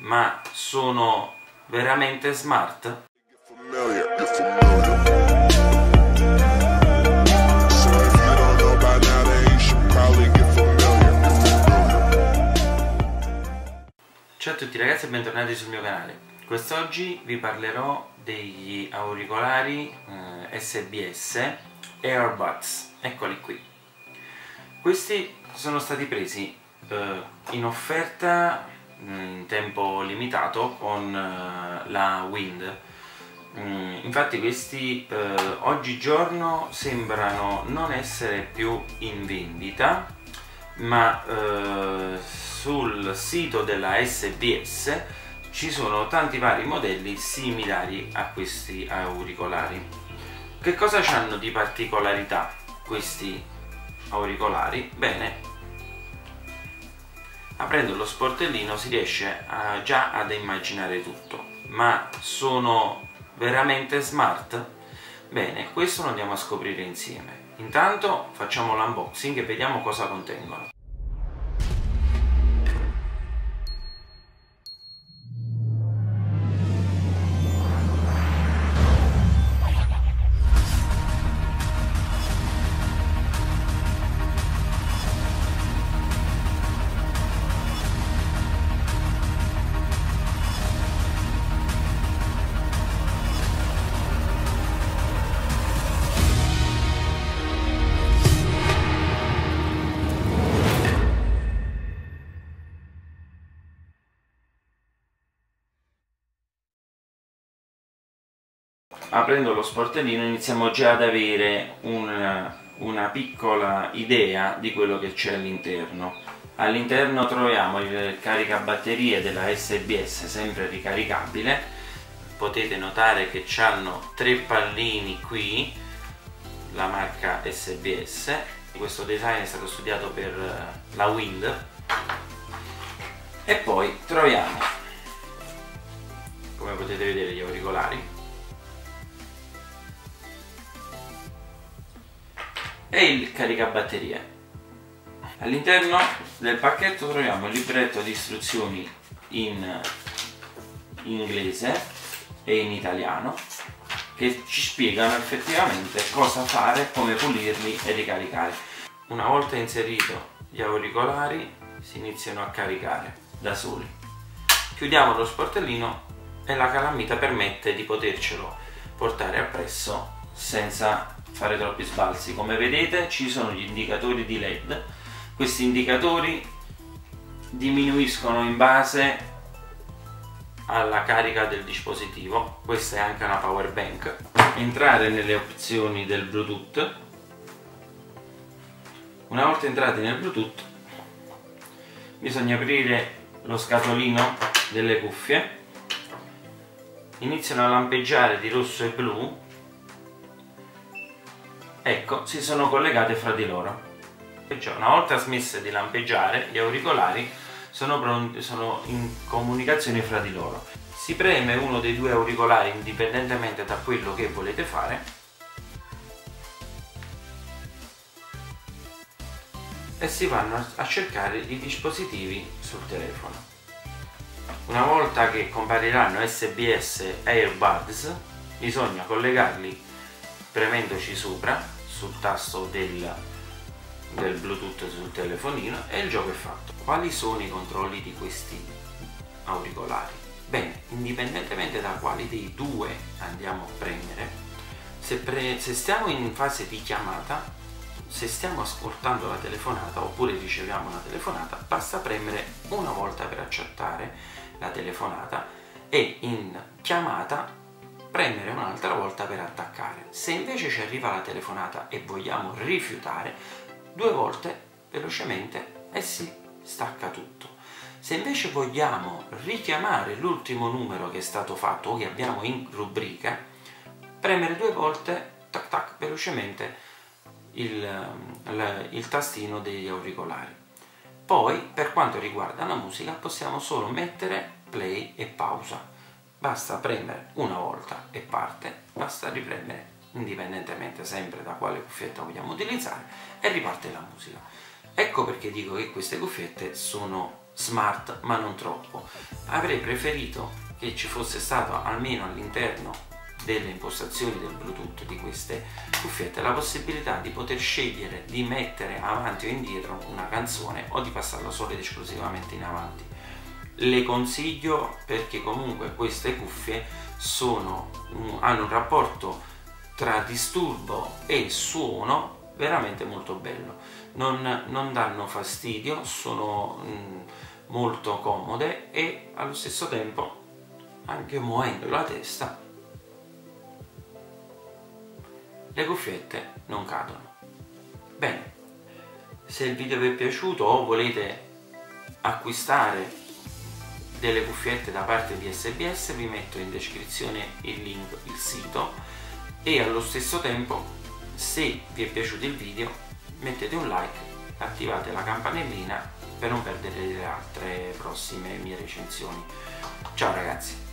ma sono veramente smart? Ciao a tutti ragazzi e bentornati sul mio canale. Quest'oggi vi parlerò degli auricolari eh, SBS Airbuds, eccoli qui. Questi sono stati presi eh, in offerta in tempo limitato con eh, la Wind. Mm, infatti questi eh, oggigiorno sembrano non essere più in vendita, ma eh, sul sito della SBS ci sono tanti vari modelli similari a questi auricolari. Che cosa hanno di particolarità questi auricolari? Bene, aprendo lo sportellino si riesce a, già ad immaginare tutto, ma sono veramente smart? Bene, questo lo andiamo a scoprire insieme. Intanto facciamo l'unboxing e vediamo cosa contengono. Aprendo lo sportellino iniziamo già ad avere una, una piccola idea di quello che c'è all'interno. All'interno troviamo il caricabatterie della SBS sempre ricaricabile. Potete notare che hanno tre pallini qui la marca SBS questo design è stato studiato per eh, la Wind. E poi troviamo come potete vedere gli auricolari e il caricabatterie. All'interno del pacchetto troviamo il libretto di istruzioni in inglese e in italiano che ci spiegano effettivamente cosa fare, come pulirli e ricaricare. Una volta inserito gli auricolari si iniziano a caricare da soli. Chiudiamo lo sportellino e la calamita permette di potercelo portare appresso senza fare troppi sbalzi. Come vedete ci sono gli indicatori di led. Questi indicatori diminuiscono in base alla carica del dispositivo. Questa è anche una power bank. Entrare nelle opzioni del bluetooth. Una volta entrati nel bluetooth bisogna aprire lo scatolino delle cuffie. Iniziano a lampeggiare di rosso e blu ecco, si sono collegate fra di loro. Perciò una volta smesse di lampeggiare, gli auricolari sono, pronti, sono in comunicazione fra di loro. Si preme uno dei due auricolari indipendentemente da quello che volete fare e si vanno a cercare i dispositivi sul telefono. Una volta che compariranno SBS Airbuds, bisogna collegarli premendoci sopra sul tasto del, del bluetooth sul telefonino e il gioco è fatto quali sono i controlli di questi auricolari bene indipendentemente da quali dei due andiamo a premere se, pre se stiamo in fase di chiamata se stiamo ascoltando la telefonata oppure riceviamo una telefonata basta premere una volta per accettare la telefonata e in chiamata premere un'altra volta per attaccare. Se invece ci arriva la telefonata e vogliamo rifiutare, due volte velocemente e si stacca tutto. Se invece vogliamo richiamare l'ultimo numero che è stato fatto o che abbiamo in rubrica, premere due volte, tac tac, velocemente il, il, il tastino degli auricolari. Poi, per quanto riguarda la musica, possiamo solo mettere play e pausa basta premere una volta e parte, basta ripremere indipendentemente sempre da quale cuffietta vogliamo utilizzare e riparte la musica. Ecco perché dico che queste cuffiette sono smart ma non troppo. Avrei preferito che ci fosse stato almeno all'interno delle impostazioni del Bluetooth di queste cuffiette la possibilità di poter scegliere di mettere avanti o indietro una canzone o di passarla solo ed esclusivamente in avanti. Le consiglio perché comunque queste cuffie sono, hanno un rapporto tra disturbo e suono veramente molto bello. Non, non danno fastidio, sono mh, mm, molto comode e allo stesso tempo anche muovendo la testa le cuffiette non cadono. Bene, se il video vi è piaciuto o volete acquistare delle cuffiette da parte di SBS vi metto in descrizione il link, il sito e allo stesso tempo se vi è piaciuto il video mettete un like attivate la campanellina per non perdere le altre prossime mie recensioni. Ciao ragazzi